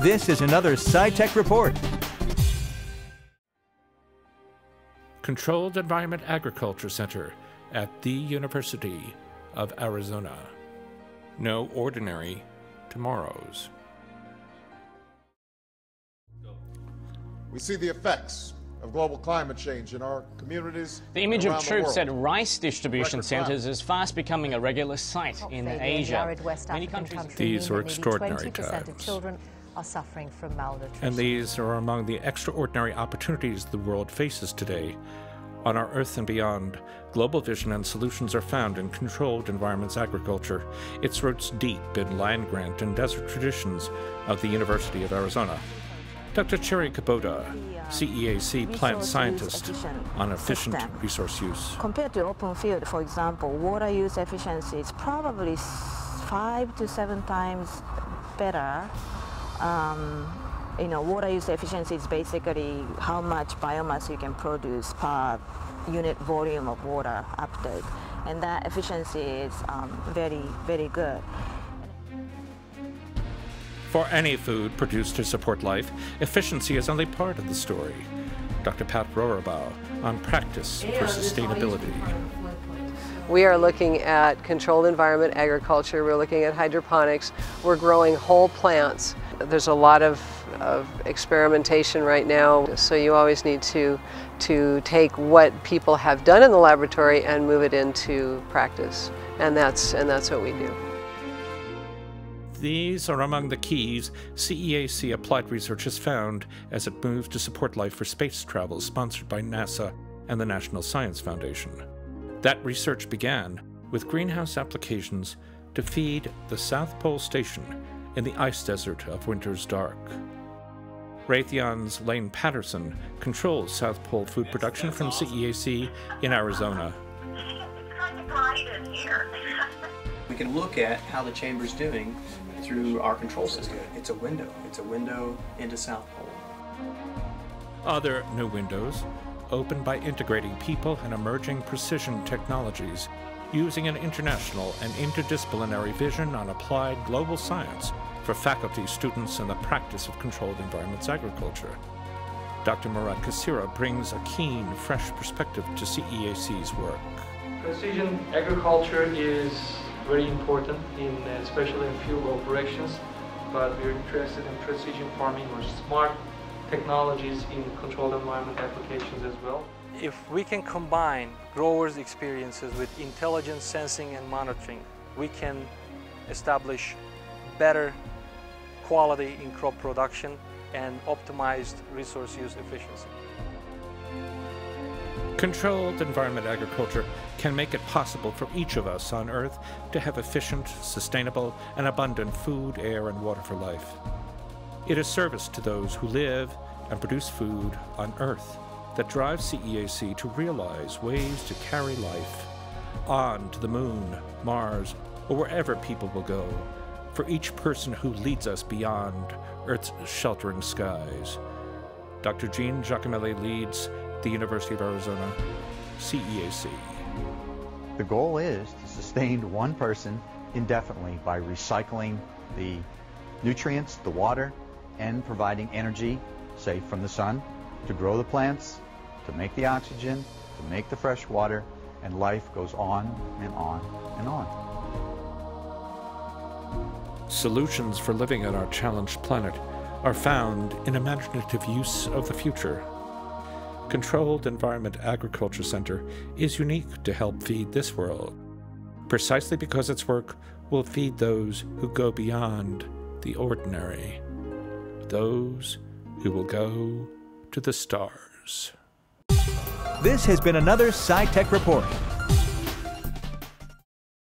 This is another SciTech Report. Controlled Environment Agriculture Center at the University of Arizona. No ordinary tomorrows. We see the effects of global climate change in our communities. The image of troops at rice distribution Record centers is fast becoming a regular sight Top in Asia. the arid West Many countries These are extraordinary 20% of times. Children are suffering from malnutrition. And these are among the extraordinary opportunities the world faces today. On our Earth and beyond, global vision and solutions are found in controlled environments agriculture, its roots deep in land grant and desert traditions of the University of Arizona. Dr. Chieri Kubota, CEAC plant scientist on efficient system. resource use. Compared to open field, for example, water use efficiency is probably five to seven times better. Um, you know, water use efficiency is basically how much biomass you can produce per unit volume of water uptake. And that efficiency is um, very, very good. For any food produced to support life, efficiency is only part of the story. Dr. Pat Rorabaugh on practice for sustainability. We are looking at controlled environment agriculture, we're looking at hydroponics, we're growing whole plants. There's a lot of, of experimentation right now, so you always need to, to take what people have done in the laboratory and move it into practice. And that's, and that's what we do. These are among the keys CEAC Applied Research has found as it moves to support life for space travel sponsored by NASA and the National Science Foundation. That research began with greenhouse applications to feed the South Pole Station in the ice desert of Winter's Dark. Raytheon's Lane Patterson controls South Pole food production from CEAC in Arizona. It's kind of bright in here. We can look at how the chamber's doing through our control system. It's a window. It's a window into South Pole. Other new windows open by integrating people and emerging precision technologies using an international and interdisciplinary vision on applied global science for faculty, students, and the practice of controlled environments agriculture. Dr. Murat Kacira brings a keen, fresh perspective to CEAC's work. Precision agriculture is very important, in, especially in field operations, but we're interested in precision farming or smart technologies in controlled environment applications as well. If we can combine growers' experiences with intelligent sensing and monitoring, we can establish better quality in crop production and optimized resource use efficiency. Controlled environment agriculture can make it possible for each of us on Earth to have efficient, sustainable, and abundant food, air, and water for life. It is service to those who live and produce food on Earth that drives CEAC to realize ways to carry life on to the moon, Mars, or wherever people will go, for each person who leads us beyond Earth's sheltering skies. Dr. Gene Giacomelli leads the University of Arizona, CEAC. The goal is to sustain one person indefinitely by recycling the nutrients, the water, and providing energy, say from the sun, to grow the plants, to make the oxygen, to make the fresh water, and life goes on and on and on. Solutions for living on our challenged planet are found in imaginative use of the future. Controlled Environment Agriculture Center is unique to help feed this world, precisely because its work will feed those who go beyond the ordinary, those who will go to the stars. This has been another SciTech Report.